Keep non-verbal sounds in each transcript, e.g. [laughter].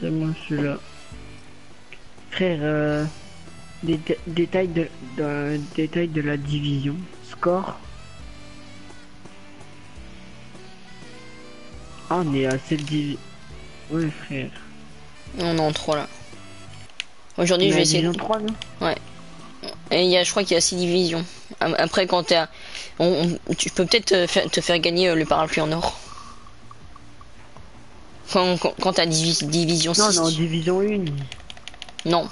C'est moi, je suis là. Frère, euh, déta- détail de, détail de la division. Score. Ah, on est à cette division. Ouais, frère. On est en 3 là. Aujourd'hui, je vais essayer. de- division 3, non Et il y a, je crois qu'il y a 6 divisions. Après, quand t'es à... on, on- tu peux peut-être te faire, te faire gagner euh, le parapluie en or. Quand, quand, quand t'as 18 division 6. Non, on est en division 1. Non.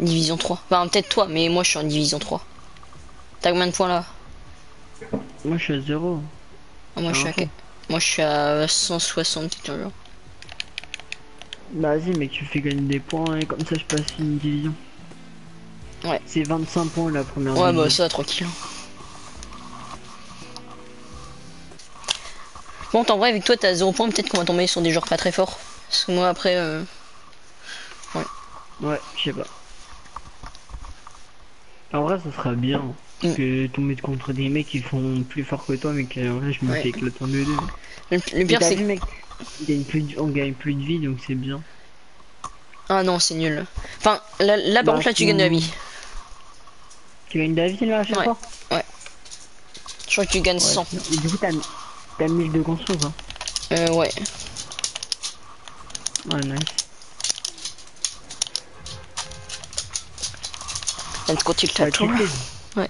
Division 3. Enfin, peut-être toi, mais moi je suis en division 3. T'as combien de points là? Moi, je suis à 0. Ah, moi, je suis à... Moi je suis à 160 toujours. Bah, Vas-y, mec, tu fais gagner des points et comme ça, je passe une division. Ouais. C'est 25 points la première Ouais, division. bah ça, tranquille. Bon, en vrai, avec toi, t'as 0 points, peut-être qu'on va tomber sur des joueurs pas très forts. Parce que moi, après, euh, Ouais, je sais pas. En vrai, ça sera bien. Parce Mm. que tomber contre des mecs qui font plus fort que toi, mec, en vrai, je me Ouais. fais éclater en deux. le, le pire, c'est que. On gagne, plus de, on gagne plus de vie, donc c'est bien. Ah non, c'est nul. Enfin, là, là par Bah, contre, là, tu gagnes de la vie. Tu gagnes de la vie, là, à chaque Ouais. fois Je crois que tu gagnes Ouais, 100. Et du coup, t'as t'as 1000 de construire, hein. Euh, ouais. Ouais, nice. À toi. tilté Ouais.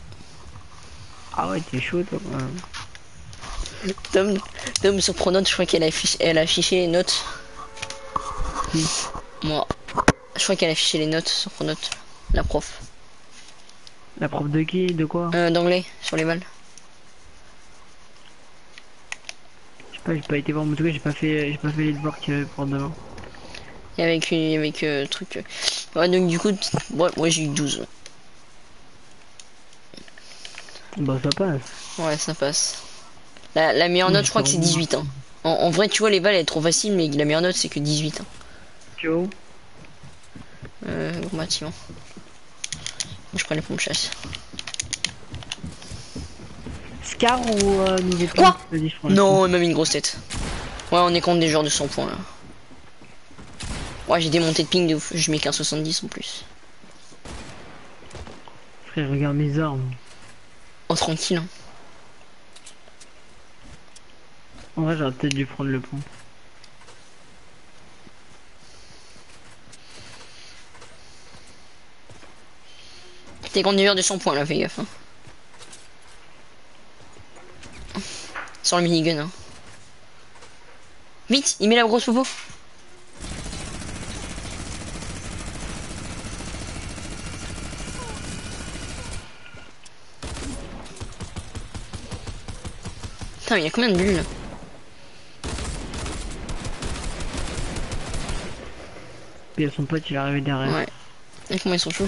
Ah ouais, t'es chaud, toi. ouais. Tom, Tom sur Pronote, je crois qu'elle affiche, elle a affiché les notes. Qui Moi. Je crois qu'elle a affiché les notes sur Pronote. La prof. La prof de qui De quoi? Euh, d'anglais, sur les balles. Je sais pas, j'ai pas été voir, mais en tout cas, j'ai pas fait, j'ai pas fait les devoirs qu'il y avait pour demain. Et avec, une- avec euh, truc. euh. Ouais, donc du coup, ouais, moi j'ai eu 12. Bah, ça passe. Ouais, ça passe. La, la meilleure note, je crois que c'est va. 18. Hein. En, en vrai, tu vois, les balles, elles sont trop faciles, mais la meilleure note, c'est que 18. Hein. Tu vois où? Euh, gros bâtiment. Je prends les pompes chasse. Scar ou euh, nouveau Quoi? Non, il m'a mis une grosse tête. Ouais, on est contre des joueurs de 100 points là. Ouais, j'ai démonté de ping de ouf. Je mets qu'un 70 en plus. Frère, regarde mes armes. Oh, tranquille. Hein. En vrai, j'aurais peut-être dû prendre le pont. T'es joueurs de 100 points là, fais gaffe. Hein. Sans le minigun. Hein. Vite, il met la grosse popo. Putain, il y a combien de bulles là? Puis à son pote, il est arrivé derrière. Ouais. Et comment ils sont chauds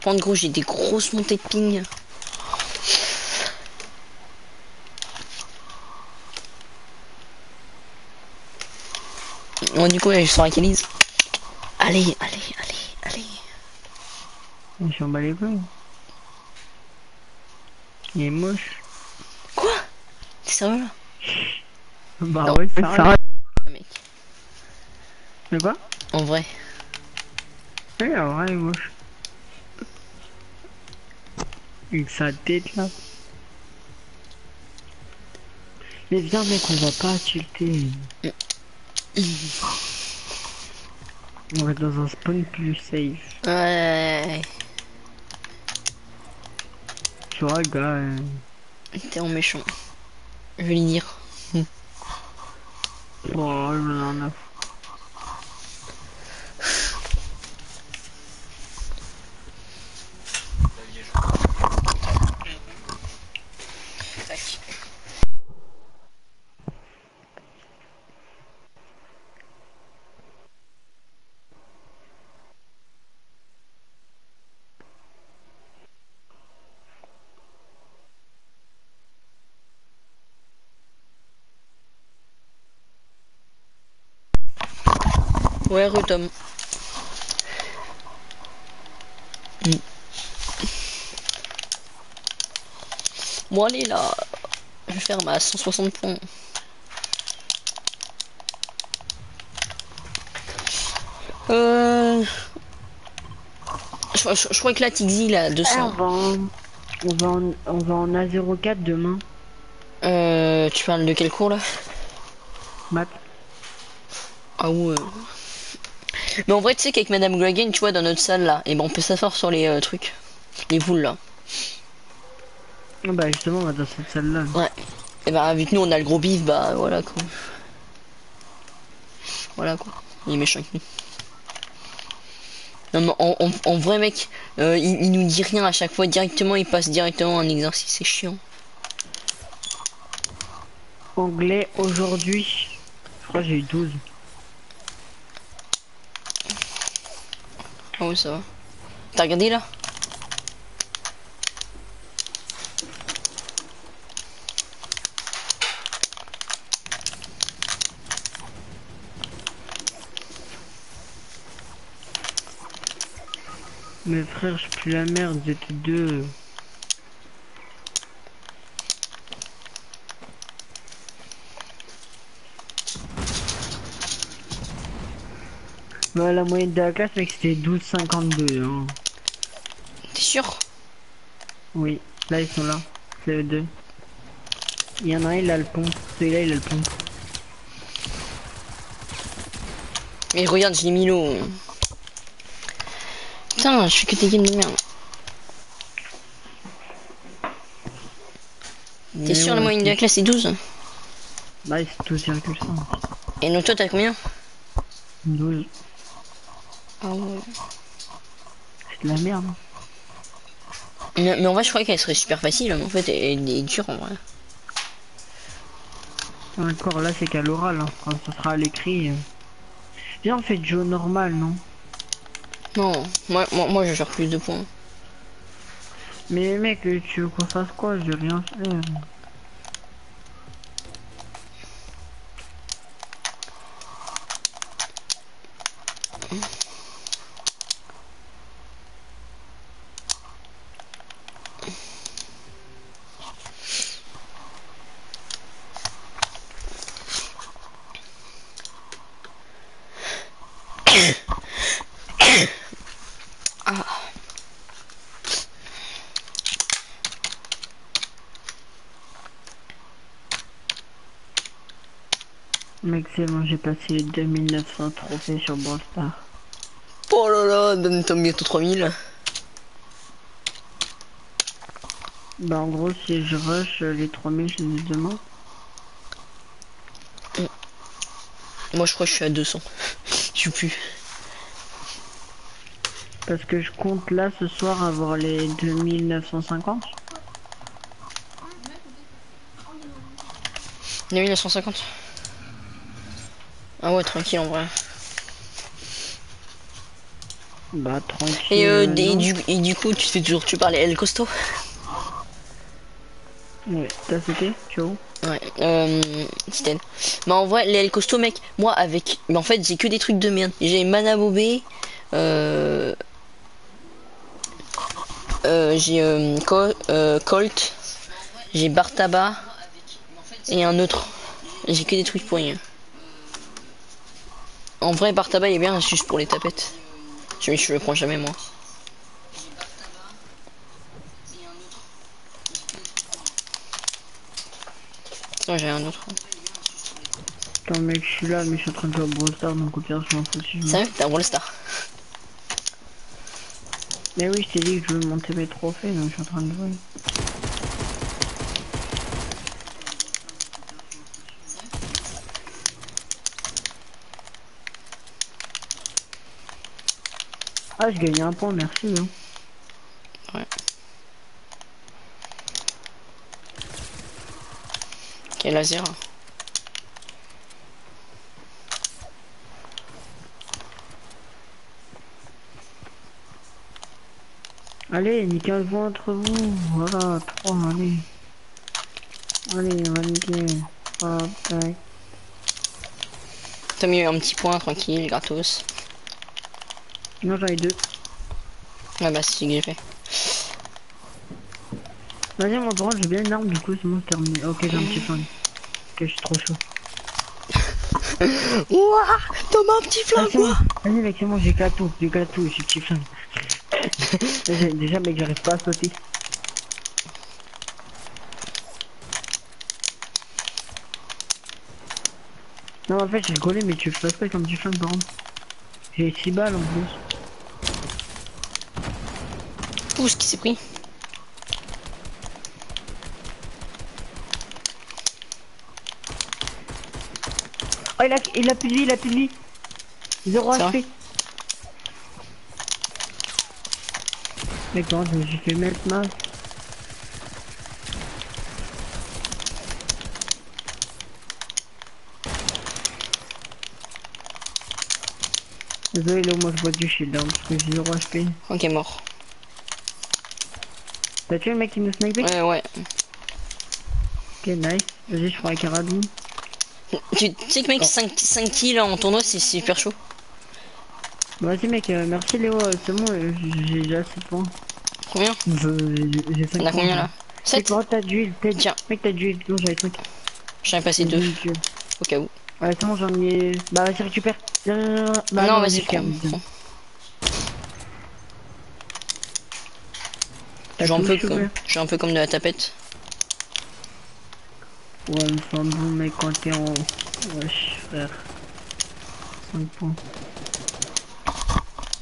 Par gros, j'ai des grosses montées de ping. Bon, du coup, là, je sors avec Elise. Allez, allez, allez, allez. Je suis en bas les couilles. Il est moche. Quoi? T'es sérieux là? Bah Non, ouais, ça va. mec Mais quoi? En vrai. Ouais, en vrai, moche. Avec sa tête là. Mais viens mec, on va pas tilter. On va être dans un spawn plus safe. Ouais. Tu vois, gars. euh, T'es en méchant. Je vais lui dire. Bon, j'en ai un Ouais, Retom mm. Bon, allez, là. Je vais faire ma 160 points. Euh... Je, crois que la Tixi, là, 200. Ah, on, va en, on, va en, A04 demain. Euh, tu parles de quel cours, là? Maths. Ah ouais. Mais en vrai, tu sais qu'avec Madame Gregan, tu vois, dans notre salle là, et ben on peut s'asseoir sur les euh, trucs, les boules là. Ah Bah justement, on va dans cette salle-là. Ouais. Et bah, vu que nous on a le gros bif, bah voilà quoi. Voilà quoi. Il est méchant avec nous. Non, mais en, en- en vrai, mec, euh, il, il nous dit rien à chaque fois, directement, il passe directement un exercice, c'est chiant. Anglais aujourd'hui. Je crois j'ai eu 12. Ça. T'as regardé là Mes frères, je pue la merde, vous deux. Bah, la moyenne de la classe, mec, c'était 12,52. Hein. T'es sûr? Oui, là, ils sont là. C'est eux deux. Il y en a un, il a le pont. Celui-là, il a le pont. Mais regarde, j'ai mis l'eau. Putain, je fais que des games de merde. T'es sûr ouais, la moyenne de la classe c'est 12 Bah, c'est tout circule ça. Et donc toi t'as combien? 12. Ah ouais. C'est de la merde. Mais, mais en vrai je croyais qu'elle serait super facile, mais en fait elle, elle est dure en vrai. Encore là, c'est qu'à l'oral. Hein. Quand ça sera à l'écrit. euh. Viens, on fait du jeu normal, non? Non, moi, moi, moi je faire plus de points. Mais mec, tu veux qu'on fasse quoi? Je vais rien faire. Mec, c'est bon, j'ai passé les 2900 trophées sur Brawl Stars. Oh là là, donne-toi bientôt 3000. Bah, en gros, si je rush euh, les 3000, je les ai demain. Moi je crois que je suis à 200. [laughs] Je suis plus. Parce que je compte là ce soir avoir les 2950. 2950. Ah ouais, tranquille en vrai. Bah, tranquille. Et, euh, du, et du coup, tu fais toujours, tu parlais El Costo? Ouais, t'as sauté Ciao. Ouais, euh. Mais en vrai, les El Costo, mec, moi avec. Mais en fait, j'ai que des trucs de merde. J'ai Manabobé, euh. euh j'ai euh, Col- euh, Colt, j'ai Bartaba et un autre. J'ai que des trucs pour rien. En vrai, Bartaba il est bien juste pour les tapettes. Je, je le prends jamais moi. Non, j'ai un autre. Attends, mec, je suis là, mais je suis en train de jouer à Brawl Stars, donc au pire, je m'en fous si je t'as un All Star. Mais oui, je t'ai dit que je veux monter mes trophées, donc je suis en train de jouer. Ah, je gagne un point, merci. Hein. Quel laser Allez, niquez point entre vous. Voilà, 3, allez. Allez, on va niquer. Hop, tac. T'as mis un petit point tranquille, gratos. Non, j'en ai deux. Ah bah c'est ce que j'ai fait. Vas-y, moi, par contre, j'ai bien une arme, du coup, c'est bon, terminé. Ok, j'ai un petit flingue. Ok, je suis trop chaud. [laughs] Ouah Thomas, un petit Ah, flingue, bon. quoi Vas-y, mec, c'est bon, j'ai tout, j'ai tout, j'ai petit flingue. [laughs] Déjà, déjà, mec, j'arrive pas à sauter. Non, en fait, j'ai rigolé, mais tu fais pas comme du flingue, par contre. J'ai 6 balles en plus. Ce qui s'est pris. Oh, il a, il a plus de vie, il a plus de vie. Zéro C'est HP. Mec, par contre, je me suis fait mettre ma. Désolé, là, moi je bois du shield, hein, parce que j'ai zéro HP. Ok, mort. T'as tué le mec qui nous snipait Ouais, ouais. Ok, nice. Vas-y, je ferai un carabine. Tu, tu sais que mec, 5, 5 kills en tournoi, c'est super chaud. Vas-y, mec, euh, merci Léo, euh, c'est bon, euh, j'ai déjà 7 points. Combien? J'ai 5 On a points. combien là? Mec, 7 par contre, t'as du t'as Tiens. Mec, t'as du non, j'avais 5. J'en ai passé 2, au cas où. Ouais, c'est bon, j'en ai. Bah, vas-y, récupère. Bah, non, vas-y, prends. prends. Je joue un peu comme, je joue un peu comme de la tapette. Ouais, mais c'est un bon mec quand t'es en. Wesh, frère. 5 points.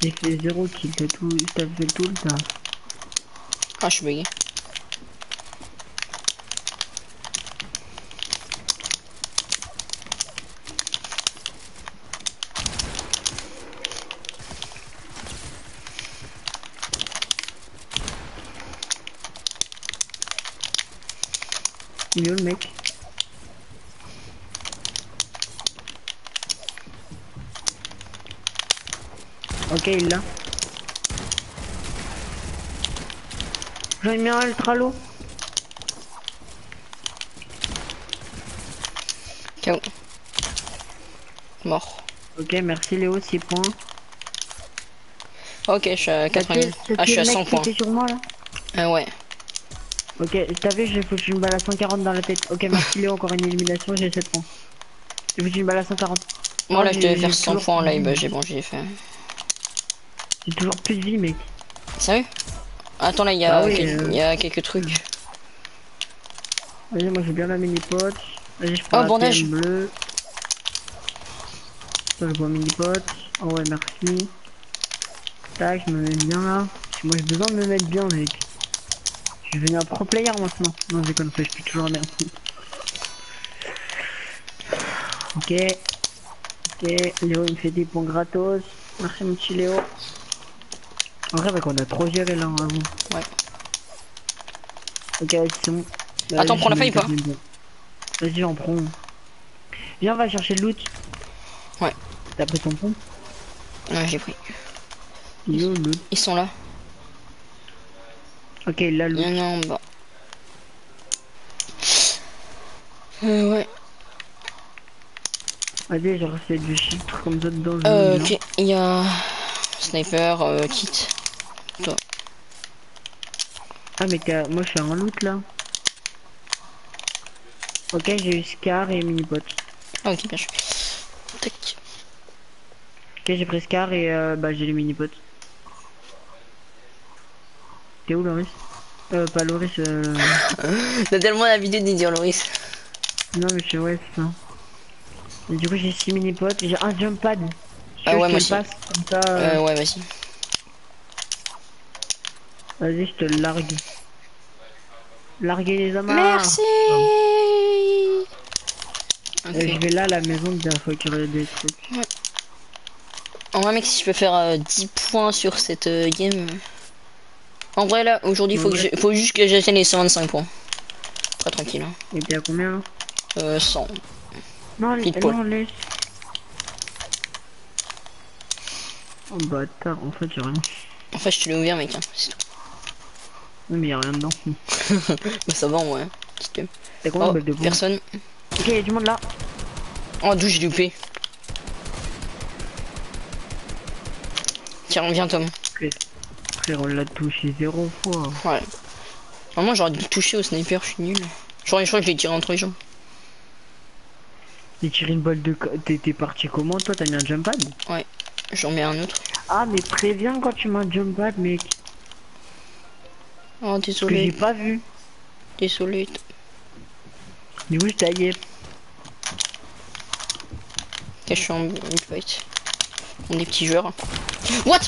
J'ai fait 0 kill, t'as tout. Fait tout le tas. Ah, je suis bugué. Il est où le mec Ok, il l'a. J'en ai mis un ultra low. KO. Mort. Ok, merci Léo, 6 points. Ok, je suis à 80 000. T'as Ah, je suis à tué le 100 mec qui points. sur moi là Ah ouais. Ok, t'as vu, j'ai foutu une balle à 140 dans la tête. Ok, merci Léo, encore une élimination, j'ai 7 points. J'ai foutu une balle à 140. Moi là, je devais faire j'ai 100 toujours- points en live. Bah, j'ai bon, j'ai fait. J'ai toujours plus de vie, mec. Sérieux? Attends, là, il y, a Ah oui, quel- euh. il y a quelques trucs. Vas-y, moi j'ai bien la mini pote. Vas-y, je prends Oh, la bandage. Bleue. Ça, je vois mini pote. Oh ouais, merci. Tac, je me mets bien là. Moi j'ai besoin de me mettre bien, mec. Je vais devenir un pro player maintenant. Non, j'ai comme ça, je suis toujours merde. Ok. Ok, Léo il me fait des points gratos. Merci mon petit Léo. En vrai, mec, on a trop géré là, vraiment. Ouais. Ok, c'est bon. Bah, Attends, vas-y, prends la feuille ou pas. Vas-y, j'en prends. Viens, on va chercher le loot. Ouais. T'as pris ton pont Ouais, j'ai pris. Le Ils sont là. Ok, là, le Il y en a en bas. Euh, ouais. Vas-y, j'ai reçu du shit comme ça dedans. je Euh, ok. Il y a. Sniper, euh, kit. Ah, mais moi, je fais un loot là. Ok, j'ai eu Scar et Minipot. Ok, Ah, ok, bien joué. Tac. j'ai pris Scar et euh, bah, j'ai les Minipots. T'es où, Loris Euh, pas Loris, euh... T'as tellement l'habitude de dire Loris. Non, mais je suis ouais, c'est ça. Et du coup, j'ai 6 mini-pots, j'ai un jump pad. Je Ah ouais, moi aussi. passe, comme ça. euh, Euh, ouais, vas-y. Vas-y, je te largue. Larguer les amarres. Merci Euh, je vais là à la maison de récupérer des trucs. En vrai, mec, si je peux faire euh, 10 points sur cette euh, game. En vrai, là, aujourd'hui, faut, que Ouais. faut juste que j'atteigne les 125 points. Très tranquille. Hein. Et à combien Euh, 100. Non, poil. non, laisse. Oh bâtard, en fait, y'a rien. En fait, je te l'ai ouvert, mec. Hein. c'est tout. Non, mais y'a rien dedans. [laughs] Mais ça va, en vrai. Game. T'as combien Oh, de personne. Ok, y'a du monde là. Oh, d'où j'ai loupé. Tiens, viens, Tom. Frère, on l'a touché zéro fois. Ouais. Vraiment, j'aurais dû le toucher au sniper, je suis nul. Genre, je crois que je l'ai tiré entre les jambes. J'ai tiré une balle de... T'es t'es parti comment toi T'as mis un jump pad? J'en mets un autre. Ah mais préviens quand tu mets un jump pad mec. Oh, Que j'ai désolé. pas vu. Désolé. Du coup je taillais. Ok, je suis en fight. On est petits joueurs. What?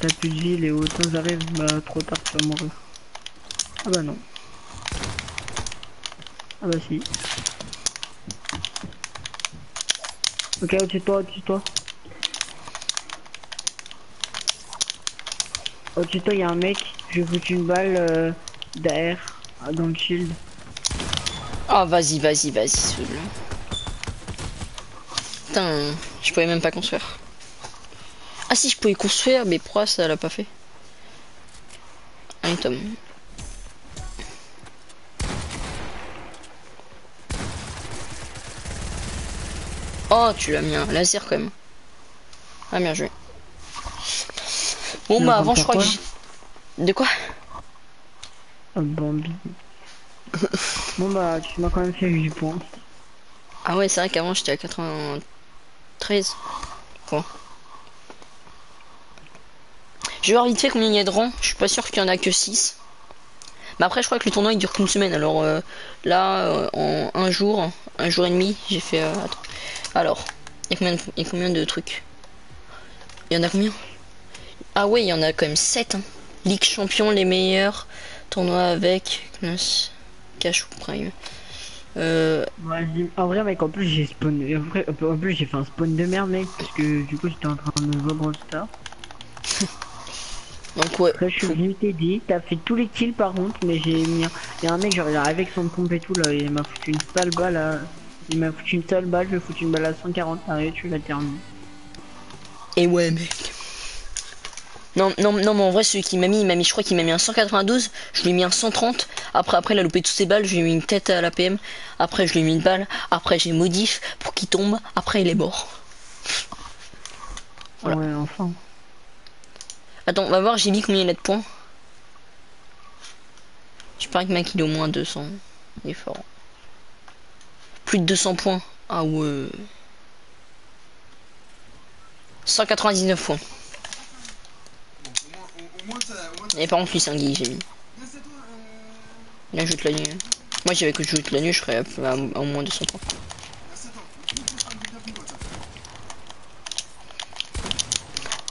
T'as plus de vie Léo, temps arrive, bah trop tard tu vas mourir. Ah bah non. Ah bah si. Ok au-dessus de toi, au-dessus de toi. Au-dessus de toi y'a un mec, je vais foutre une balle euh, ah, dans le shield. Oh, vas-y, vas-y, vas-y, celui-là. Putain, je pouvais même pas construire. Ah si, je pouvais construire, mais pourquoi ça l'a pas fait Un tome. Oh, tu l'as mis un laser quand même. Ah, bien joué. Bon, bah avant, je crois que. De quoi Oh Bambi. [laughs] bon bah tu m'as quand même fait 8 points. Ah ouais, c'est vrai qu'avant, j'étais à 93 points. Je vais voir vite fait combien il y a de rangs. Je suis pas sûr qu'il y en a que 6. Mais après, je crois que le tournoi il dure qu'une semaine. Alors euh, là, euh, en un jour, un jour et demi, j'ai fait. euh, attends. Alors, il y, a combien de- il y a combien de trucs? Il y en a combien? Ah ouais, il y en a quand même 7. Hein. Ligue champion, les meilleurs. Tournoi avec. Cash ou Prime. Euh, Vas-y. En vrai mec en plus j'ai spawn. En, plus j'ai fait un spawn de merde mec. Parce que du coup j'étais en train de me jouer Brawl Stars. Donc ouais. Après je suis venu t'aider. T'as fait tous les kills par contre mais j'ai mis un... Il y a un mec genre avec son pompe et tout là. Il m'a foutu une sale balle à... Il m'a foutu une sale balle. Je vais foutre une balle à 140. Allez tu l'as terminé. Et ouais, mec. Non, non, non, mais en vrai, celui qui m'a mis, il m'a mis, je crois qu'il m'a mis un 192, je lui ai mis un 130. Après, après, il a loupé toutes ses balles, je lui ai mis une tête à la PM. Après, je lui ai mis une balle. Après, j'ai modif pour qu'il tombe. Après, il est mort. Voilà. Ouais enfin. Attends, on va voir, j'ai mis combien il a de points. Je parie que mec, il est au moins 200. Il est fort. Plus de 200 points. Ah ouais. 199 points. Et par contre, lui, c'est un geek, j'ai mis. Là, je la nuit. Moi, j'avais que je joue la nuit, je serais à au moins 200 points.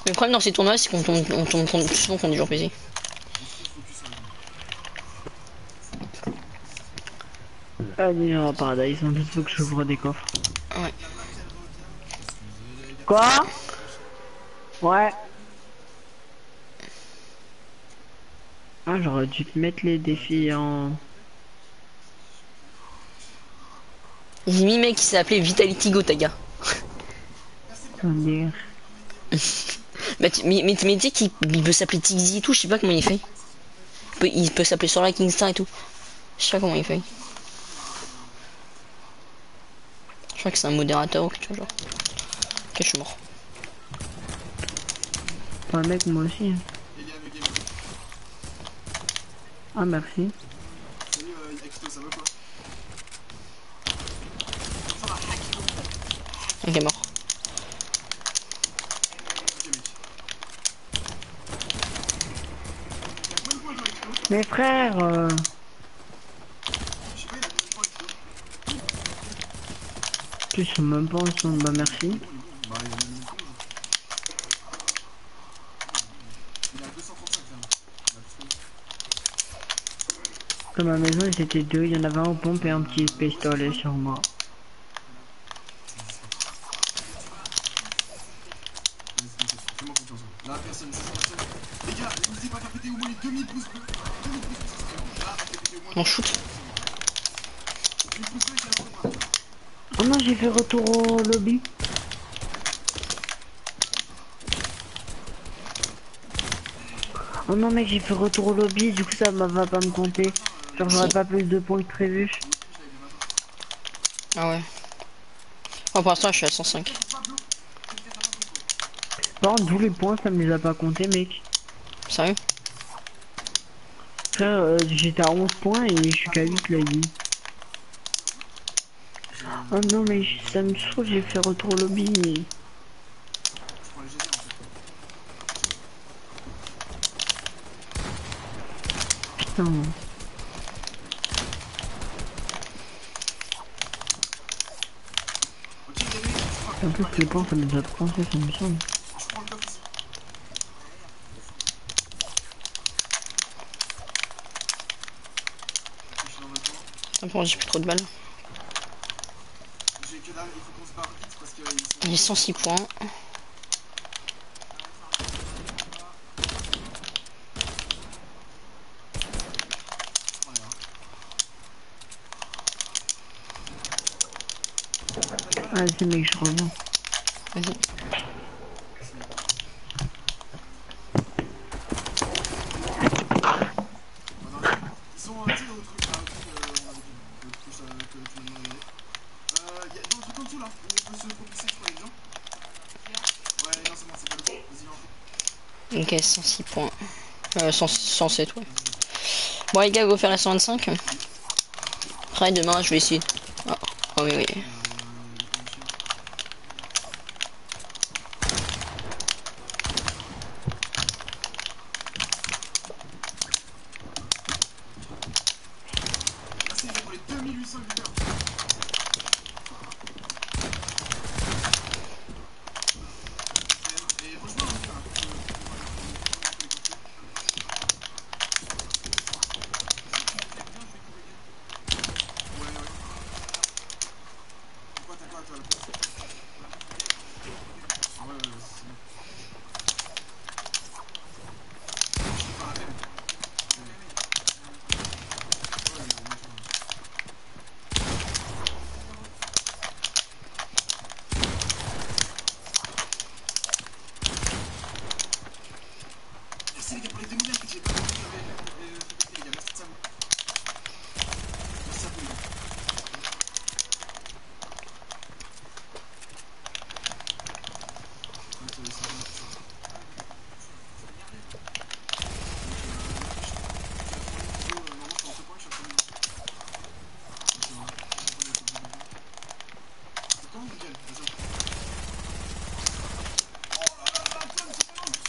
Le problème dans ces tournois, c'est qu'on tombe, on tombe souvent contre des joueurs PC. Allez on va paradise. En plus faut que j'ouvre des coffres. Ouais. Quoi? Ouais. Ah j'aurais dû te mettre les défis en... J'ai mis mec qui s'est appelé Vitality Gotaga. dire. [laughs] Bah, mais, mais, mais tu sais qu'il il peut s'appeler Tixi et tout, je sais pas comment il fait. Il peut, il peut s'appeler sur la Kingstar et tout. Je sais pas comment il fait. Je crois que c'est un modérateur ou quelque chose genre. Ok, je suis mort. Pas mec moi aussi. hein. Ah merci. Ok, mort. Mes frères euh, Ils sont même pas ensemble, bah merci. Dans ma maison ils étaient deux, il y en avait un pompe et un petit pistolet sur moi. Fais-moi confiance. Là, personne, je suis personne. Les gars, n'hésitez pas à péter au moins les 2000 pouces bleus. 2000 pouces bleus, ça serait bon. Là, shoot. 1000 pouces bleus, c'est la bonne Oh non j'ai fait retour au lobby. Oh non mec j'ai fait retour au lobby, du coup ça va pas me compter. Genre j'aurais pas plus de points que prévu. Ah ouais. Oh, pour l'instant, je suis à 105. Par contre tous les points ça me les a pas comptés mec. Frère, euh, j'étais à 11 points et je suis qu'à 8 là, il dit. Oh non, mais ça me saoule, j'ai fait retour au lobby. Fait. Putain. En plus, les points, ça nous a ça me semble. je prends le coffre ici. Je suis dans le Après, j'ai plus trop de balles. J'ai que dalle, il faut qu'on se barre vite parce qu'ils sont. J'ai 106 points. Vas-y, mec, je reviens. Vas-y. Ils sont, euh, tu sais, au truc là, au truc, euh, on avait dit, le truc que je- que tu m'as demandé. Euh, y'a dans le truc en dessous là, où on peut se propulser, je crois, les gens. Ouais, non, c'est bon, c'est pas le bon. Vas-y, en Ok, 106 points. Euh, 100 107, ouais. Bon, les gars, go faire la 125. Après, demain, je vais essayer. Oh, oui, oui. Merci les gars pour les 2800 viewers. Et et franchement, hein, enfin, faut que- faut que- faut les compter. Ouais, ouais. Pourquoi t'as quoi, toi, à la place Ah ouais, ouais, ouais, c'est bon. Je suis pas la même. Ouais. Ouais, mais bon, ça va. Merci les gars pour les 2000 likes que j'ai pas vu, j'avais euh, fait les gars, merci de ça. Merci à vous les gars. Ouais, ça va, ça va, ça va. C'est comment Miguel Vas-y. Oh là là là, Tom, c'est pas long, putain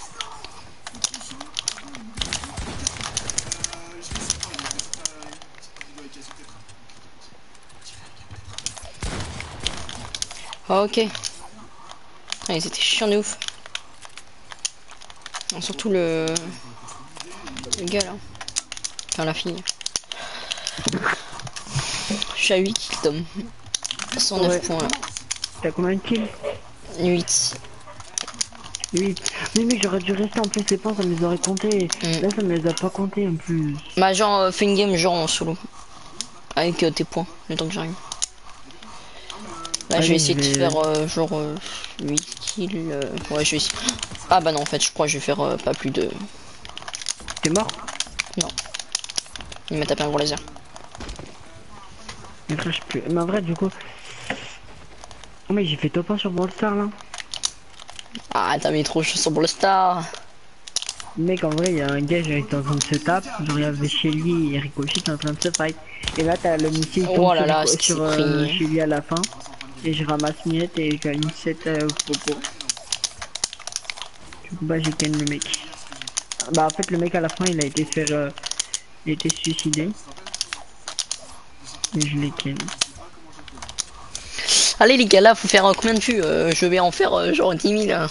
C'est trop chaud. Euh, je vais essayer de parler, je vais essayer de faire une petite vidéo avec Yasu, peut-être. Ah, ok. Ah, ils étaient chiants de ouf. Surtout le... le gars là. Enfin, la fille. Je suis à 8 kills, Tom. 109 Ouais. points là. T'as combien de kills 8. 8. Mais mec, j'aurais dû rester en plus, les points, ça me les aurait comptés. Mm. Là, ça me les a pas comptés en plus. Bah, genre, euh, fais une game genre en solo. Avec euh, tes points, le temps que j'arrive. Je vais essayer je de faire euh, genre euh, 8 kills. euh, Ouais, je vais essayer. Ah, bah non, en fait, je crois que je vais faire euh, pas plus de. T'es mort Il m'a tapé un gros laser. Mais frère, je peux. Mais en vrai, du coup. Oh, mais j'ai fait top 1 sur Brawl Star là. Ah, t'as mis trop chaud sur Brawl Star. Mec, en vrai, il y a un gars, il était en train de se taper. Genre, il avait chez lui et Ricochet en train de se fight. Et là, t'as le missile qui Oh tombe là sur, là, qui euh, chez lui à la fin. Et je ramasse miette et je gagne 7 euh, popo. Du coup, bah, j'ai ken le mec. Bah, en fait, le mec à la fin, il a été faire. euh, il a été suicidé. Et je l'ai ken. Allez, les gars, là, faut faire euh, combien de vues Euh, Je vais en faire euh, genre 10 000. Hein.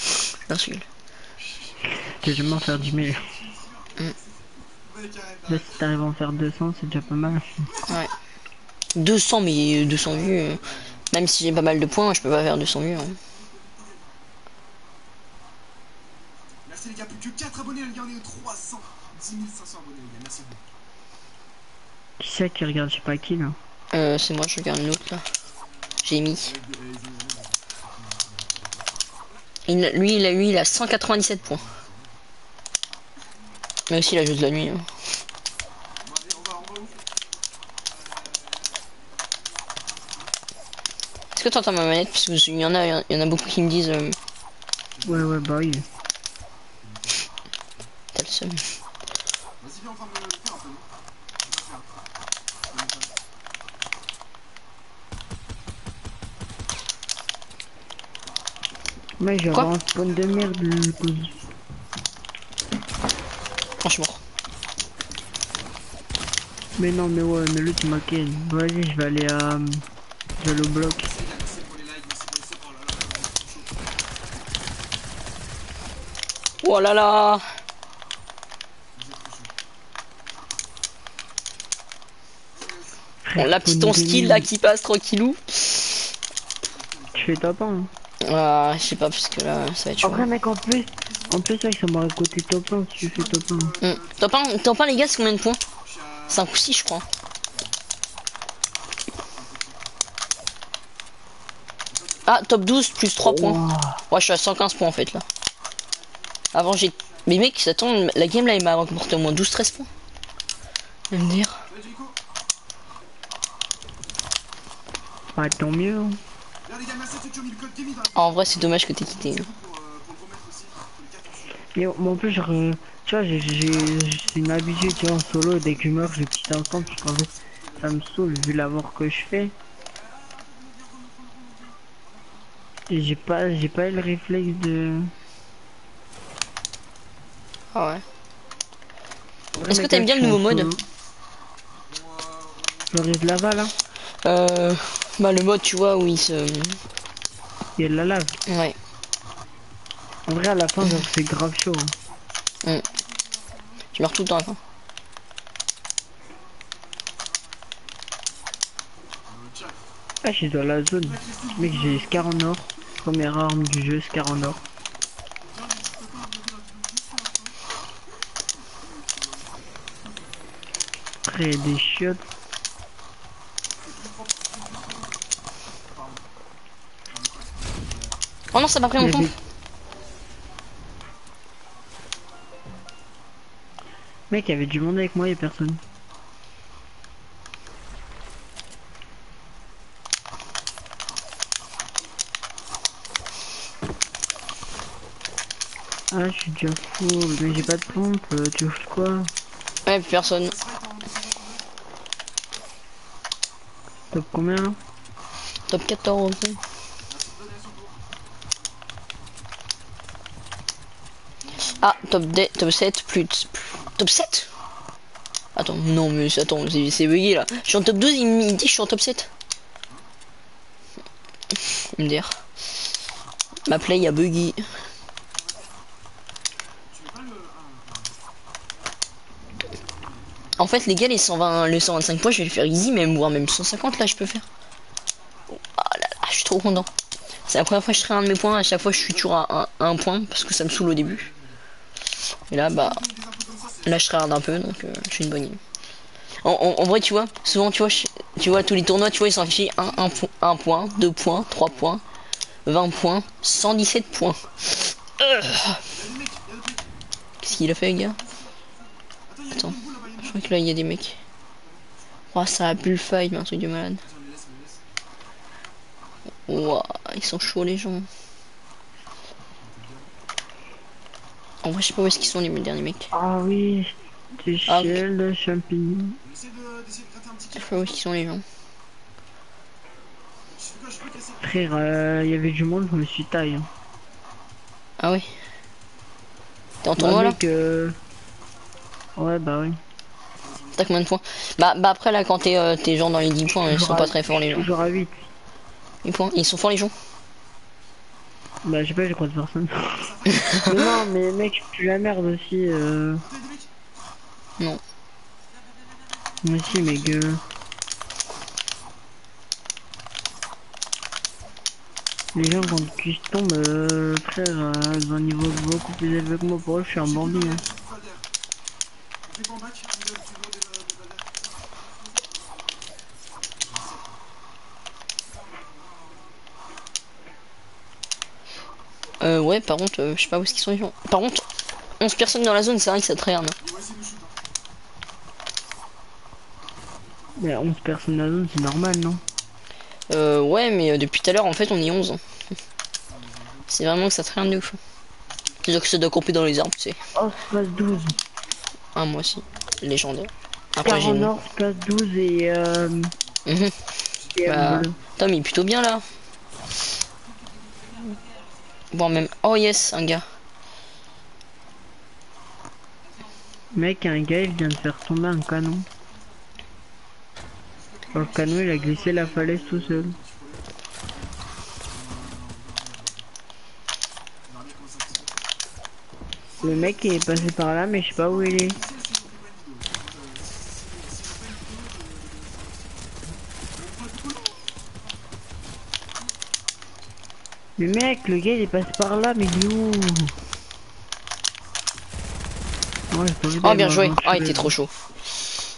Je vais en faire 10 000. Mm. Là, si t'arrives à en faire 200, c'est déjà pas mal. 200, mais 200 vues. Même si j'ai pas mal de points, je peux pas faire 200 vues. hein. Merci les gars, plus que 4 abonnés, les gars, on est aux 300. 10 500 abonnés, les gars, merci beaucoup. Qui c'est qui regarde, je sais pas qui là Euh, c'est moi, je regarde une autre là. J'ai mis. Il, lui, il a, lui, il a 197 points. Mais aussi, il a juste la nuit. hein. Bon, allez, on va, on va où Est-ce que t'entends ma manette Parce qu'il y en a, il y en a beaucoup qui me disent. euh, Ouais, ouais, bah oui. T'as le seum. Mec, j'ai un spawn de merde, le. Franchement. Mais non, mais ouais, mais il m'a ken. Vas-y, je vais aller à. Je vais aller au bloc. Merci les gars, merci pour les likes, merci pour les subs. Oh là là, là, là, c'est trop chaud. Oh là là. Bon, la petite en skill là qui passe tranquillou. Tu fais top 1. Hein. Ah, je sais pas, parce que là, ça va être chaud. Après, mec, en plus, en plus, ouais, ça m'a côté top 1 si tu fais top 1. Hmm. Top 1, top 1, les gars, c'est combien de points? Je suis à 5 ou 6, je crois. Ah, top 12 plus 3 points. Ouais, je suis à 115 points en fait là. Avant, j'ai. Mais mec, attends, la game là, il m'a rapporté au moins 12-13 points. Je vais me dire. Bah, tant mieux. hein. En vrai, c'est dommage que t'aies quitté. hein. moi, en plus, genre, tu vois, j'ai, une habitude, tu vois, en solo, dès que je meurs, je quitte un camp, parce qu'en fait, ça me saoule vu la mort que je fais. J'ai pas, j'ai pas eu le réflexe de. Ah ouais. Est-ce que t'aimes bien le nouveau mode de lava, là. Euh. Bah, le mode, tu vois, où il se. Il y a de la lave. Ouais. En vrai, à la fin, genre, c'est grave chaud. hein. Je meurs tout le temps. hein. Ah, je suis dans la zone. Mec, j'ai Scar en or. Première arme du jeu, Scar en or. Des chiottes. Oh non, ça m'a pris mon temps. avait- Mec, il y avait du monde avec moi, il y a personne. Ah, je suis déjà full, mais j'ai pas de pompe, euh, tu veux quoi? Ouais, personne. Top combien là Top 14. Ah, top, top 7 plus, Top 7 Attends, non mais attends, c'est bugué là. Je suis en top 12, il me il me dit que je suis en top 7. Il me dire. Ma play a buggy. En fait, les gars, les 120, le 125 points, je vais le faire easy, même, voire même 150 là, je peux faire. Ah là là, je suis trop content. C'est la première fois que je ferai un de mes points, à chaque fois je suis toujours à un, point, parce que ça me saoule au début. Et là, bah, là je regarde un peu, donc euh, je suis une bonne game. En, vrai, tu vois, souvent, tu vois, tu vois, tous les tournois, tu vois, ils sont affichés 1 un, po- un point, 2 points, 3 points, 20 points, 117 points. Qu'est-ce qu'il a fait, les gars? Attends, crois que là, il y a des mecs. Oh, ça a bullfight, mais un truc de malade. Ouah, ils sont chauds les gens. En vrai, je sais pas où est-ce qu'ils sont les derniers mecs. Ah oui, des Ah, champignons. Je sais pas où est-ce qu'ils sont les gens. Frère, euh, il y avait du monde, je me suis taille. hein. Ah ouais. T'es en Bah, tournoi là mec, euh... Ouais, bah oui. T'as combien de points bah, bah après là, quand t'es euh, t'es genre dans les 10 points, ils sont pas très forts les gens. Toujours à 8. 8 points, ils sont forts les gens. Bah, je sais pas, j'ai crois de personne. [laughs] mais non, mais mec, je pue la merde aussi. Euh... Mecs Moi aussi, mais que. Les gens, quand ils tombent, euh, frère, euh, dans un niveau beaucoup plus élevé que moi, pour eux, je suis un bandit. Hein. On fait quoi en bac Tu veux- tu veux des- des balles Euh, ouais, par contre, euh, je sais pas où est-ce qu'ils sont. Par contre, 11 personnes dans la zone, c'est vrai que ça traîne. shoot. hein. Mais 11 personnes dans la zone, c'est normal, non? Euh, ouais, mais euh, depuis tout à l'heure, en fait, on est 11. hein. C'est vraiment que ça traîne de fou. C'est-à-dire que ça doit couper dans les arbres, tu sais. Oh, place 12. Ah, moi aussi. Légendaire. Après, j'ai or, place 12 et euh. Mhm. et, Bah, euh, Tom, il est plutôt bien là. Bon, même. Oh yes, un gars. Mec, un gars il vient de faire tomber un canon. Le canon il a glissé la falaise tout seul. Le mec il est passé par là mais je sais pas où il est. Mais mec, le gars il est passé par là mais il est où envie Oh, bien joué. Ah, il était trop chaud.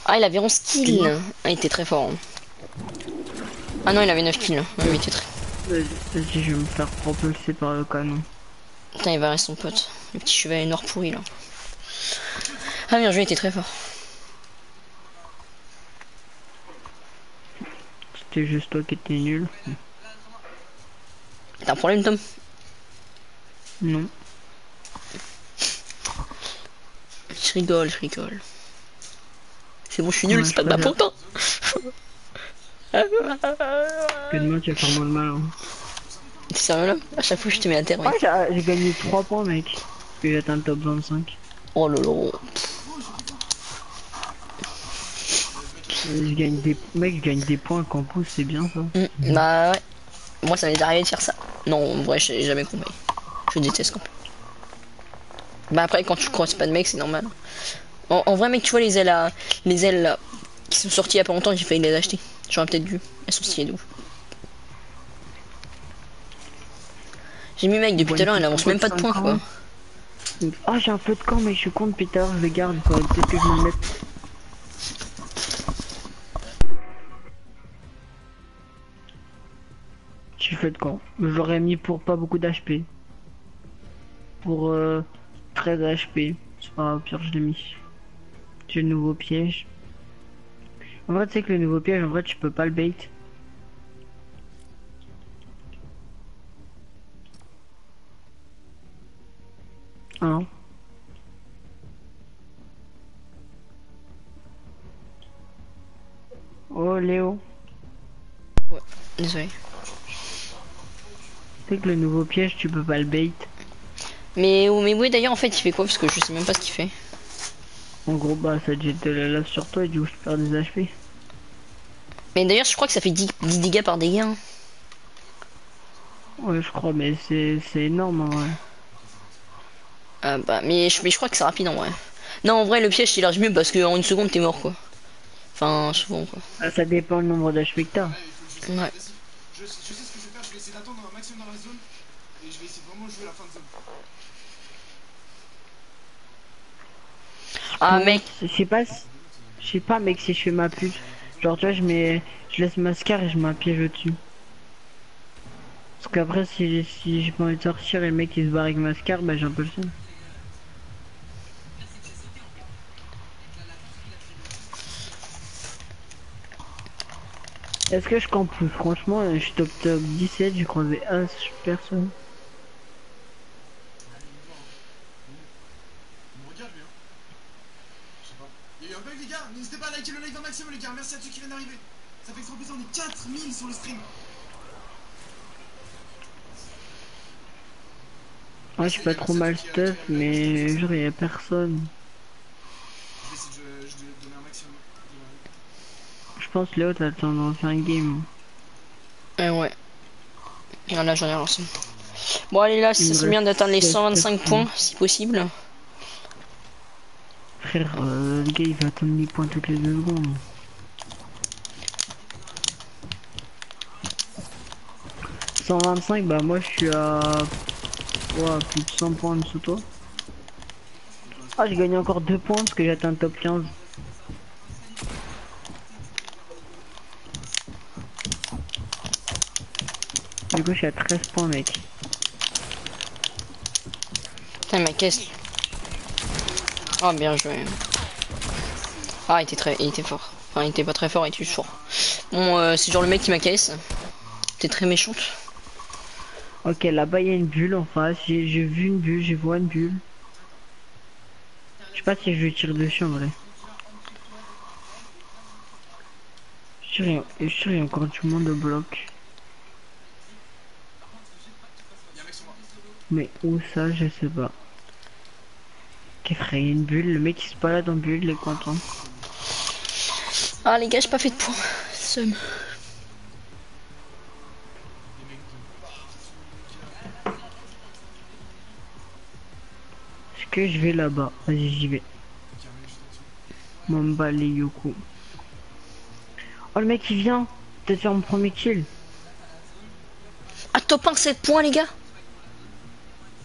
Ah, il avait 11 kills. Ah, il était très fort. Ah non, il avait 9 kills. Ah, il était très. Vas-y, vas-y, je vais me faire propulser par le canon. Putain, il va rester son pote. Le petit chevalier noir pourri là. Ah, bien joué, il était très fort. C'était juste toi qui étais nul. T'as un problème, Tom? Non. Je rigole, je rigole. C'est bon, je suis nul, Ouais, c'est pas de ma faute. hein. Que demain tu vas faire moins de mal. Hein. T'es sérieux là? À chaque fois, je te mets à terre. J'ai j'ai gagné 3 points, mec. Que j'atteins le top 25. Oh lolo. Je gagne des... Mec, je gagne des points qu'en pouce, c'est bien ça. Mm, Bah ouais. Moi, ça m'est arrivé de faire ça. Non, en vrai, j'ai jamais compris. Je déteste camper. Bah après, quand tu croises pas de mec, c'est normal. En, en vrai, mec, tu vois les ailes à... Les ailes là, qui sont sorties il y a pas longtemps, j'ai failli les acheter. J'aurais peut-être dû. Elles sont stylées de ouf. J'ai mis mec depuis tout à l'heure, il avance même pas de points quoi. Ah, j'ai un feu de camp, mais je suis con depuis tout à l'heure, je le garde. Peut-être que je me le mette. Je feu de camp. Mais j'aurais mis pour pas beaucoup d'HP. Pour euh, 13 HP. C'est pas au pire, je l'ai mis. J'ai le nouveau piège. En vrai, tu sais que le nouveau piège, en vrai, tu peux pas le bait. Hein? Oh Léo, Désolé. Sais que le nouveau piège tu peux pas le bait. Mais, mais oui, d'ailleurs, en fait, il fait quoi? Parce que je sais même pas ce qu'il fait. En gros bah ça te jette de la lave sur toi et du coup tu perds des HP. Mais d'ailleurs, je crois que ça fait 10, 10 dégâts par dégâts. hein. Ouais je crois mais c'est c'est énorme en vrai. Ah bah, mais je, mais je crois que c'est rapide en vrai. Non, en vrai, le piège il large mieux parce qu'en une seconde t'es mort quoi. Enfin, souvent quoi. Ah, ça dépend le nombre d'HP que t'as. Ouais. Je, je essayer d'attendre un maximum dans la zone et je vais essayer de vraiment jouer la fin de zone. Ah, mec, Je sais pas si- Je sais pas mec si je fais ma pute. Genre tu vois je mets. Je laisse ma scar et je mets un piège au-dessus. Parce qu'après si, si j'ai pas envie de sortir et le mec il se barre avec ma scar bah j'ai un peu le seum. Est-ce que je campe Franchement euh, je suis top top 17, j'ai croisé un personne. Il hein. Il y. N'hésitez pas à liker le live un maximum, les gars. Merci à tous qui viennent d'arriver. Ça fait trop plaisir, on est 4000 sur le stream. Ouais, je suis pas trop mal stuff, mais genre y a personne. Je vais essayer de, je vais donner un maximum. Je pense Léo t'as le temps de refaire un game. euh, ouais. Ah, là, j'en ai lancé. Bon, allez, là, Il ça serait bien d'atteindre les sept 125 personnes. points si possible. Frère, euh, le gars il va attendre les points toutes les deux secondes. « 125, bah moi je suis à... Ouais, plus de 100 points en dessous de toi. Ah, j'ai gagné encore 2 points parce que j'ai atteint le top 15. Du coup, je suis à 13 points, mec. Putain, ma caisse. Oh, bien joué. Ah, il était très, il était fort. Enfin, il était pas très fort, il était juste fort. Bon, euh, c'est genre le mec qui m'a caisse. T'es très méchante. Ok, là-bas, il y a une bulle en face. J'ai vu une bulle, j'ai vu une bulle. Je sais pas si je vais tirer dessus en vrai. Je suis encore du monde au bloc. Y'a un mec sur moi. Mais où ça, je sais pas. A une bulle. Le mec il se balade en bulle, il est content. Ah les gars, j'ai pas fait de points. De- Est-ce que je vais là-bas? Vas-y, j'y vais. qui. Mamba les Yoko. Oh, le mec il vient. Peut-être faire mon premier kill. Ah top 1 7 points les gars.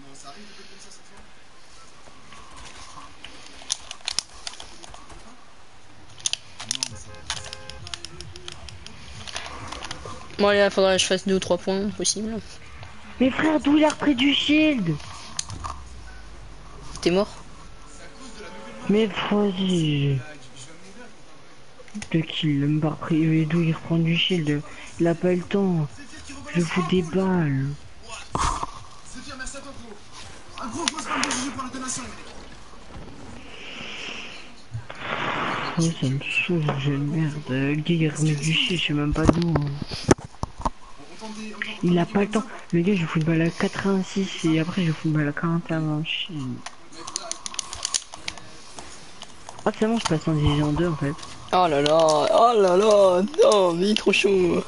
De. De de Vous de Non, ça arrive de comme ça cette fois. Bon allez, il faudra que je fasse 2 ou 3 points possible. Mais frère, d'où il a repris du shield T'es mort Mais vas-y. Le kill, même pas repris. Mais d'où il reprend du shield? Il a pas eu le temps. Je fous des balles. C'est bien, merci à toi, gros. Un gros gros spam de GG pour la donation, ça me saoule, une merde. Le gars il remet du shield, je sais même pas d'où. hein. Il a pas le temps. Le gars, je fous une balle à 86 et après je fous une balle à 41 en Chine. Ah, c'est bon, je passe en division 2 en fait. Oh là là, oh là là, non, mais il est trop chaud.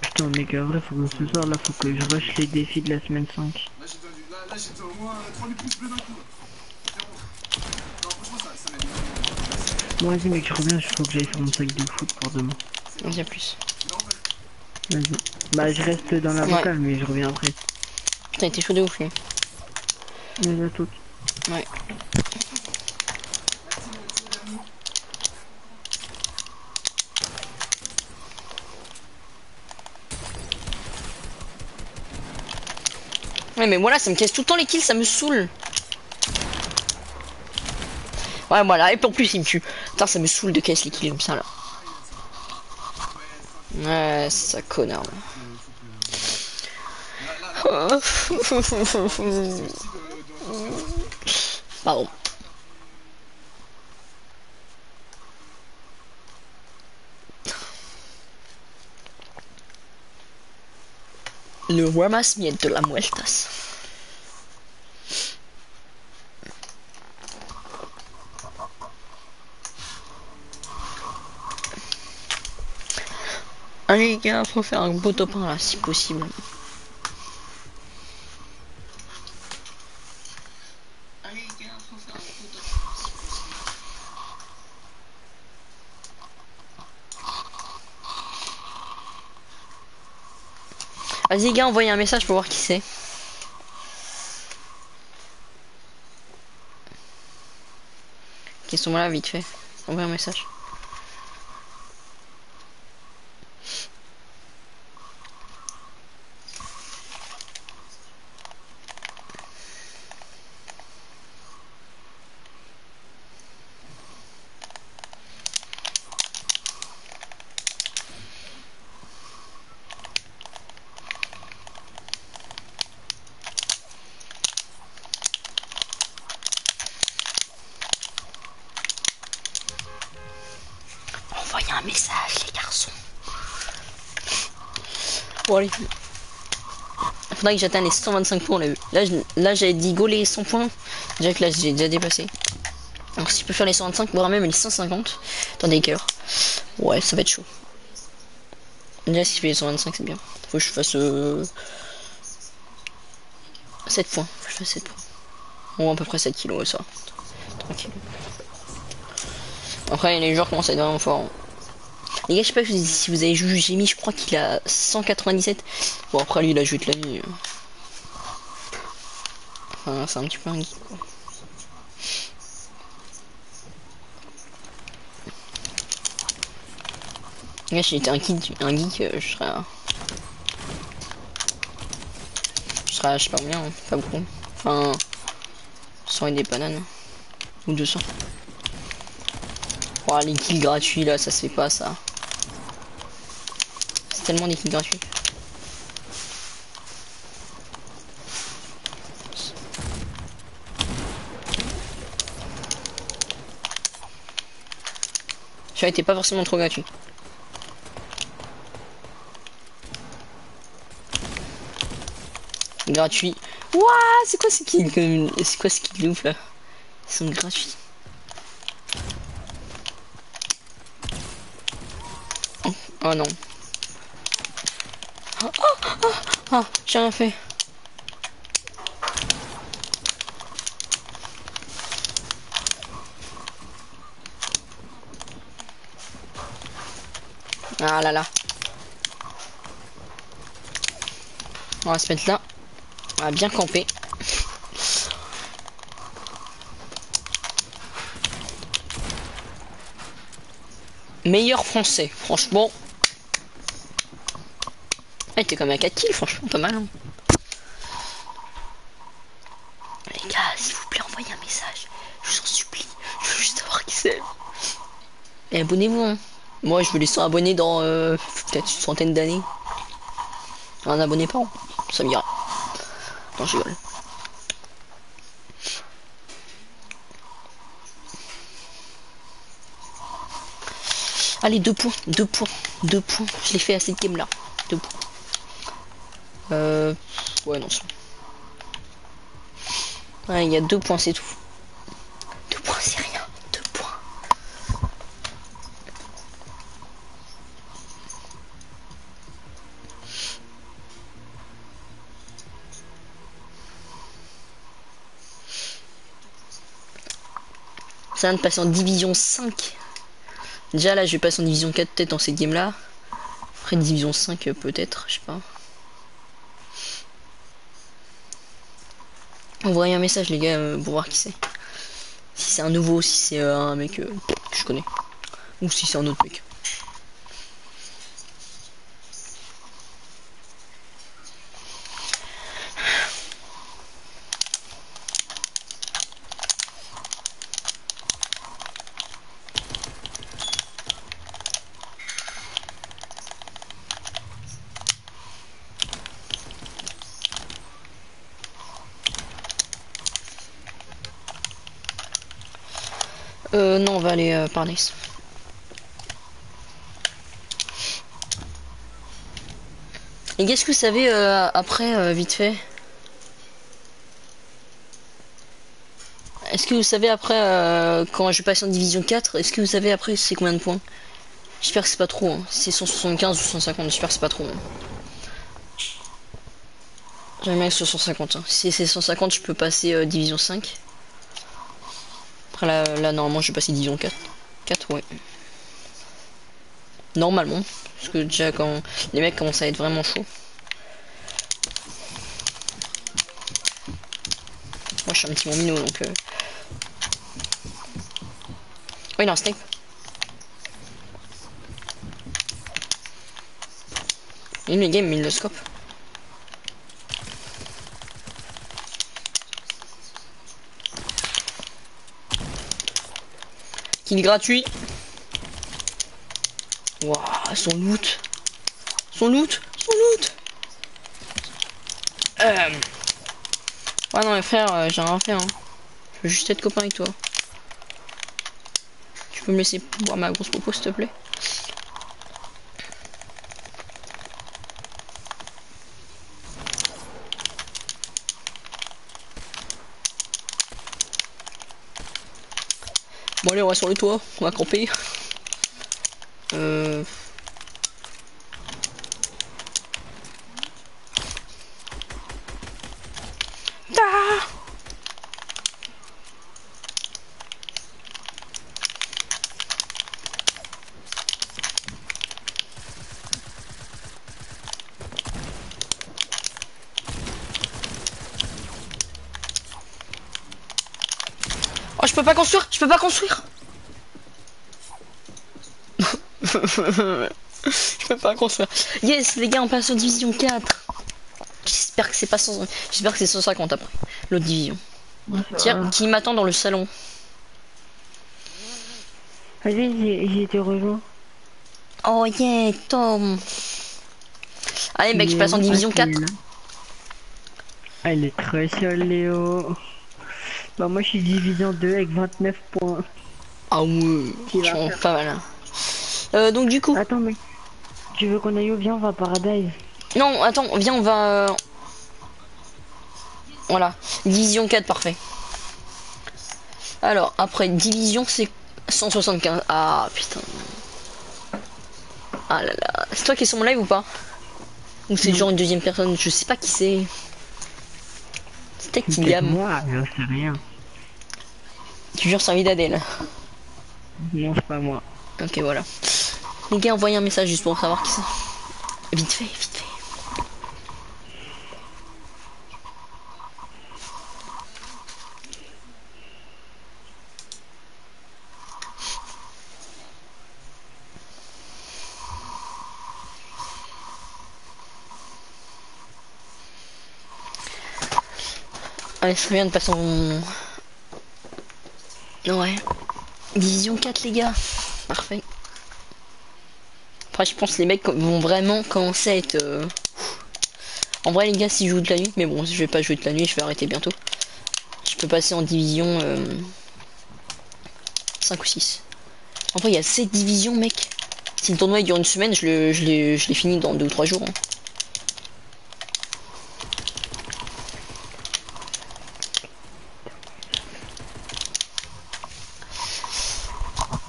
Putain, mec, en vrai, faut que ce soir là, faut que je rush les défis de la semaine 5. Là, j'étais au moins 3000 pouces bleus d'un coup. Frérot. Non, franchement, ça, ça m'aide. Bon, vas-y, mec, je reviens, il faut que j'aille faire mon sac de foot pour demain. On dit à plus. Vas-y. Bah, je reste dans la Ouais. vocale, mais je reviens après. Putain, il était chaud de ouf lui. Vas-y, à toutes. Ouais. Ouais, mais voilà, ça me casse tout le temps les kills, ça me saoule. Ouais, voilà, et puis en plus, il me tue. Putain, ça me saoule de casser les kills comme ça là. Ouais, ça connard. [laughs] Pardon. Le ramasse-miettes de la mueltas. Allez les gars, faut faire un beau top 1 là, si possible. Allez les gars, faut faire un beau top 1 si possible. Vas-y gars, envoyez un message pour voir qui c'est. Qui sont là vite fait. Envoyez un message. Envoyez un message les garçons. Allez. Faudrait que j'atteigne les 125 points là. J'avais dit go les 100 points. Déjà que là j'ai déjà dépassé. Donc si je peux faire les 125, voire même les 150. Attendez cœur. Ouais, ça va être chaud. Déjà si je fais les 125 c'est bien. Faut que je fasse euh... 7 points. Faut que je fasse 7 points. Ou à peu près 7 kilos ça. Tranquille. Après les joueurs commencent à être vraiment forts. Les gars, je sais pas si vous avez joué, j'ai mis, je crois qu'il a 197. Bon, après lui, il a joué de la nuit. Enfin, c'est un petit peu un geek, quoi. Là, si j'étais un geek, un geek, euh, je serais... Je serais, je sais pas combien, pas beaucoup. Enfin, 100 et des bananes. Ou 200. Les kills gratuits, là, ça se fait pas, ça. C'est tellement des kills gratuits. Ça été pas forcément trop gratuit. Gratuit. Ouah, c'est quoi ce kill. C'est quoi ce kill ouf là? Ils sont gratuits. Oh, non. Oh, oh, oh, oh, j'ai rien fait. Ah là là. On va se mettre là. On va bien camper. Meilleur français, franchement. T'es comme un 4 kills, franchement, pas mal. hein. Les gars, s'il vous plaît, envoyez un message. Je vous en supplie. Je veux juste savoir qui c'est. Et abonnez-vous. hein. Moi, je veux les 100 abonnés dans euh, peut-être une centaine d'années. Un abonné par an. Ça m'ira. Non, je rigole. Allez, deux points, deux points, deux points. Je l'ai fait à cette game là. Deux points. Euh. Ouais, non, c'est bon. Ouais, il y a deux points, c'est tout. Deux points, c'est rien. Deux points. Ça vient de passer en division 5. Déjà là, je vais passer en division 4 peut-être dans cette game là. Après division 5 euh, peut-être, je sais pas. Envoyez un message les gars euh, pour voir qui c'est. Si c'est un nouveau, si c'est euh, un mec euh, que je connais. Ou si c'est un autre mec. Euh, non, on va aller euh, par Nice. Et qu'est-ce que vous savez euh, après, euh, vite fait? Est-ce que vous savez après, quand je passe en division 4, est-ce que vous savez après c'est combien de points? J'espère que c'est pas trop, hein. C'est 175 ou 150, j'espère que c'est pas trop. hein. J'aime bien que ce soit 150. hein. Si c'est 150, je peux passer division 5. Là, là normalement je vais passer division 4. 4 ouais. Normalement. Parce que déjà quand les mecs commencent à être vraiment chauds. Moi je suis un petit minot donc... Euh... Oui non snake. Il me game il le scope. Gratuit. Waouh, son loot. Son loot. Son loot. Euh... Ouais, non, mais frère, euh, j'ai rien fait. Hein. Je veux juste être copain avec toi. Tu peux me laisser boire ma grosse popo, s'il te plaît? va sur le toit, on va camper. Euh. Ah oh, je peux pas construire, je peux pas construire je peux pas construire. Yes, les gars, on passe en division 4. J'espère que c'est pas 100... J'espère que c'est 150 après. L'autre division. Tiens, qui m'attend dans le salon? Vas-y, j'ai été rejoint. Oh yeah, Tom. Allez, mec, je passe en division 4. Ah, il est très seul, Léo. Bah, moi, je suis division 2 avec 29 points. Ah ouais, franchement, pas mal. hein. Euh, donc du coup, Attends, mec. Tu veux qu'on aille où? Viens, on va à Paradise. non, attends, viens, on va. euh, Voilà, division 4, parfait. Alors, après, division, c'est 175. Ah putain. Ah là là. C'est toi qui es sur mon live ou pas? Ou c'est genre une deuxième personne? Je sais pas qui c'est. C'est peut-être C'est Kylian. moi, j'en sais rien. Tu jures servi d'Adèle. Non, c'est pas moi. Ok, voilà. Les gars, envoyez un message juste pour savoir qui c'est. Vite fait, vite fait. Allez, c'est bien de passer en... Ouais. Division 4, les gars. Parfait. Je pense que les mecs vont vraiment commencer à être... euh, En vrai, les gars, si je joue de la nuit... Mais bon, je vais pas jouer de la nuit, je vais arrêter bientôt. Je peux passer en division... euh, 5 ou 6. En vrai, il y a 7 divisions, mec. Si le tournoi dure une semaine, je je l'ai je l'ai fini dans 2 ou 3 jours. hein.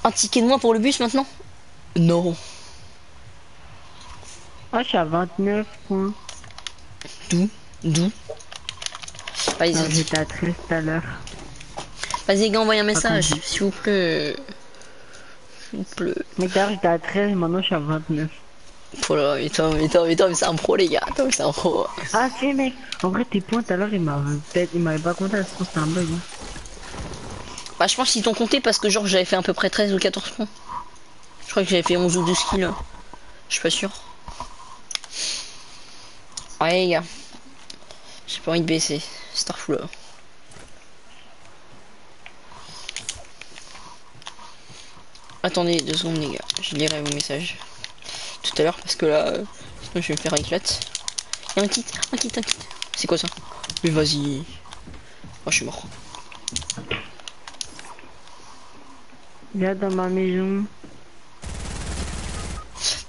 Un ticket de moins pour le bus maintenant? Non. Ah, je suis à 29 points. D'où? D'où? Vas-y, Alors, vas-y. J'étais à 13 tout à l'heure. Vas-y, les gars, envoyez un message, Attends. s'il vous plaît. S'il vous plaît. Mais d'ailleurs, j'étais à 13, maintenant je suis à 29. Oh là, mais Tom, mais Tom, mais Tom, c'est un pro, les gars. Tom, c'est un pro. Ah, si, mec. En vrai, tes points tout à l'heure, il m'avait peut-être, il m'avait pas compté, ça se trouve, c'était un bug. hein. Bah, je pense qu'ils t'ont compté parce que, genre, j'avais fait à peu près 13 ou 14 points. Je crois que j'avais fait 11 ou 12 kills. Je suis pas sûr. Ouais, les gars. J'ai pas envie de baisser. Starful là. Attendez deux secondes, les gars. Je lirai vos messages tout à l'heure parce que là, euh, sinon je vais me faire éclate. Y'a un kit, un kit, un kit. C'est quoi ça? Mais vas-y. Oh, je suis mort. Viens dans ma maison.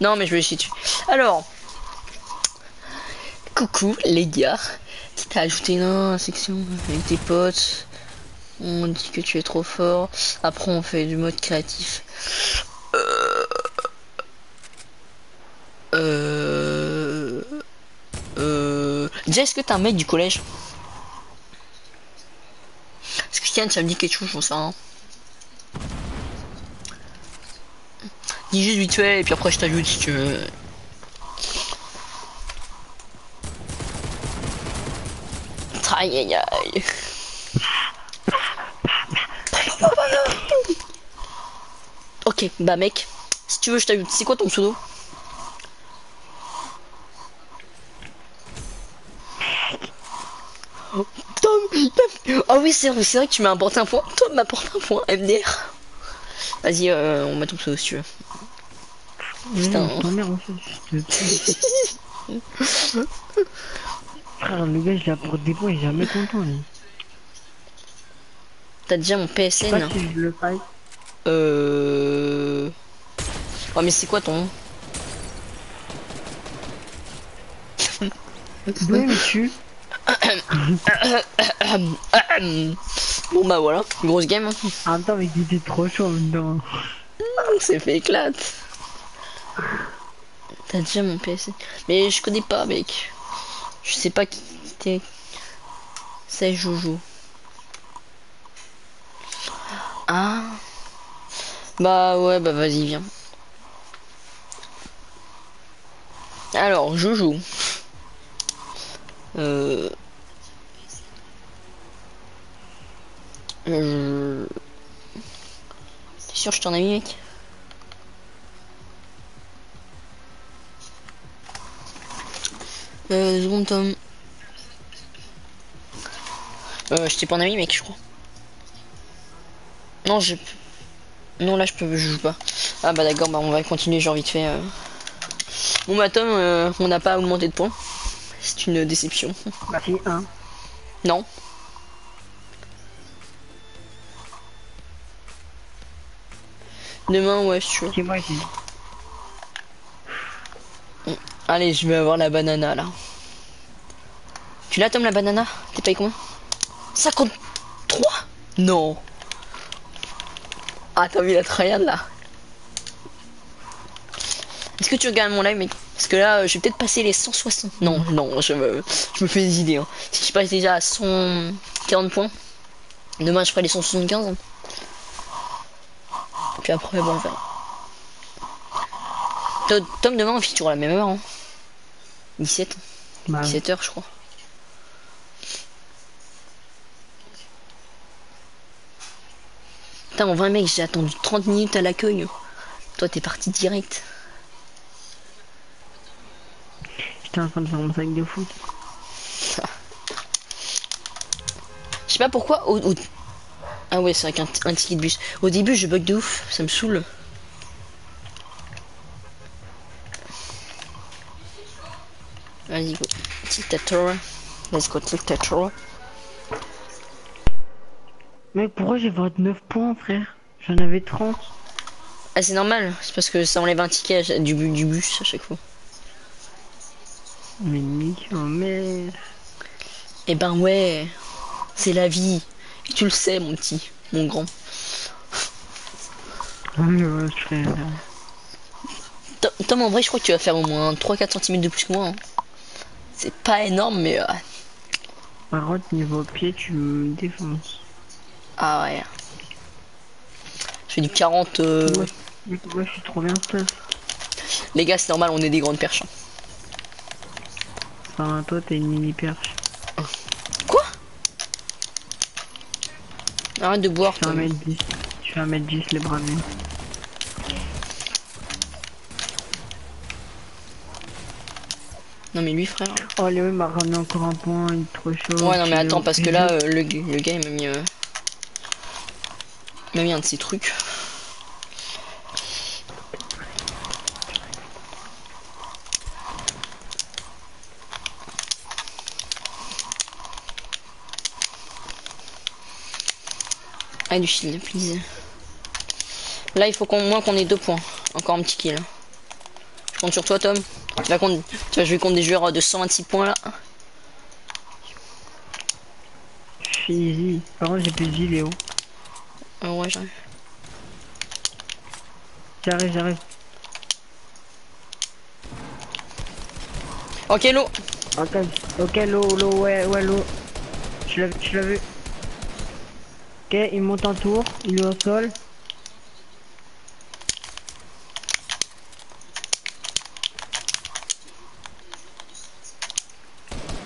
Non, mais je vais essayer dessus. Alors, coucou les gars. Qui t'a ajouté dans la section avec tes potes? On dit que tu es trop fort. Après, on fait du mode créatif. Euh. Euh. Euh. Est-ce que t'es un mec du collège? Parce que Kian, ça me dit quelque chose, je sais rien. Dis juste vite fait et puis après je t'ajoute si tu veux. Aïe aïe aïe. Ok, bah mec, si tu veux je t'ajoute. C'est quoi ton pseudo? Oh, Tom, Tom. Ah oui c'est vrai, c'est vrai que tu m'as apporté un point. Tom m'apporte un point MDR. Vas-y, euh, on met ton pseudo si tu veux. Putain. [laughs] Frère, le gars, je l'apporte des points, il est jamais content, lui. T'as déjà mon PSN pas si je le fasse. Euh. Ouais, mais c'est quoi ton nom? Il me tue Bon bah voilà, grosse game. hein. En même temps, mais il était trop chaud en même temps. [laughs] On s'est fait éclate. T'as déjà mon PSN Mais je connais pas, mec. Je sais pas qui t'es. C'est Jojo. Ah. Bah ouais, bah vas-y, viens. Alors, Jojo. Euh... Je... sûr, je t'en ai mis, mec? Euh, deux secondes, Tom. Euh, je t'ai pas en ami, mec, je crois. Non, je. Non, là, je peux, je joue pas. Ah, bah d'accord, bah on va continuer, genre vite fait. euh. Bon, bah, Tom, euh, on n'a pas augmenté de points. C'est une déception. Bah si, un. Non. Demain, ouais, je suis. Moi j'ai. Allez, je vais avoir la banana là. Tu l'as, Tom, la banana? T'es payé combien? 53 Non. Ah, t'as vu la tryhard là Est-ce que tu regardes mon live, mec? Parce que là, euh, je vais peut-être passer les 160. Non, non, je me, je me fais des idées. hein. Si je passe déjà à 140 points, demain je ferai les 175. hein. Puis après, bon, on verra. Tom, demain on fait toujours à la même heure. Hein. 17, Bah, 17 heures, je crois. Putain, en vrai, mec, j'ai attendu 30 minutes à l'accueil. Toi, t'es parti direct. j'étais en train de faire mon sac de foot. Je sais pas pourquoi. Au, au- Ah ouais, c'est avec un, un ticket de bus. Au début, je bug de ouf. Ça me saoule. Vas-y, go. Dictator. Let's go, Dictator. Mec, pourquoi j'ai 29 points, frère J'en avais 30. Ah, c'est normal. C'est parce que ça enlève un ticket du, du bus à chaque fois. Mais nique, merde. Eh ben ouais. C'est la vie. Et tu le sais, mon petit. Mon grand. Oh mais ouais, frère. Tom, Tom, en vrai, je crois que tu vas faire au moins 3-4 cm de plus que moi. hein. C'est pas énorme, mais. euh, Par contre, niveau pied, tu me défonces. Ah ouais. Je fais du 40. euh, Moi, moi, je suis trop bien. Les gars, c'est normal, on est des grandes perches. Enfin, toi, t'as une mini perche. Quoi? Arrête de boire, Je fais Tom. 1m10. Je fais 1m10 les bras nus. Non, mais lui, frère. Oh, Léo il m'a ramené encore un point, il est trop chaud. Ouais, non, mais attends, parce que là, euh, le, le gars, il m'a mis. euh, mis un de ces trucs. Ah, du shield, please. Là, il faut qu'au moins qu'on ait deux points. Encore un petit kill. Je compte sur toi, Tom. Tu vas, contre... tu vas jouer des joueurs de 126 points là. Je suis. Par contre, j'ai plus de vie, Ah ouais, j'arrive. J'arrive, j'arrive. Ok, l'eau. Ok, ok, l'eau, l'eau, ouais, ouais, l'eau. Tu l'as tu l'as vu. Ok, il monte en tour, il est au sol.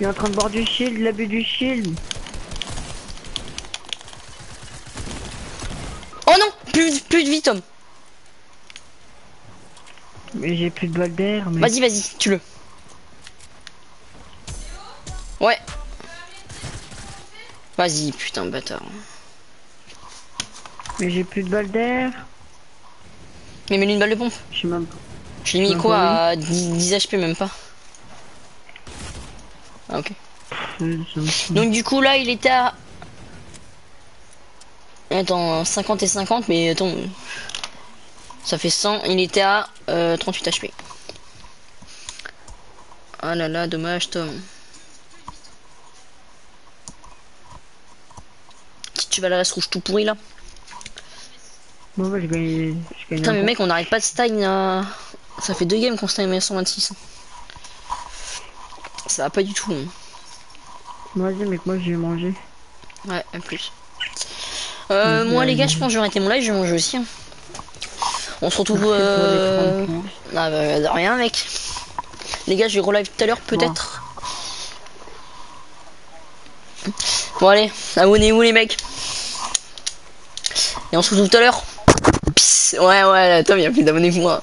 Il est en train de boire du shield, bu du shield. Oh non plus, plus de vie, Tom. Mais j'ai plus de balles d'air, mais... Vas-y, vas-y, tu le. Ouais. Vas-y, putain, bâtard. Mais j'ai plus de balles d'air. Mais mets-lui une balle de pompe. Je sais même pas. Je l'ai mis quoi à 10, 10 HP, même pas. Ah, ok. Donc, du coup, là, il était à. Attends, 50 et 50, mais attends. Ça fait 100. Il était à euh, 38 HP. Ah là là, dommage, Tom. Si tu vas le reste rouge tout pourri là. Bon, bah, Putain, un mais mec, on n'arrête pas de stagne là. Ça fait deux games qu'on stagne à 126. Ça va pas du tout. hein. Vas-y, mec, moi, je vais manger. Ouais, un plus. Euh, moi, les gars, je pense que j'aurais été mon live, je vais manger aussi. hein. On se retrouve. Euh... 30 points. Ah bah, de rien, mec. Les gars, je vais relive tout à l'heure, peut-être. Bon, allez, abonnez-vous, les mecs. Et on se retrouve tout à l'heure. Ouais, ouais, Tom, il y a plus d'abonnés que moi.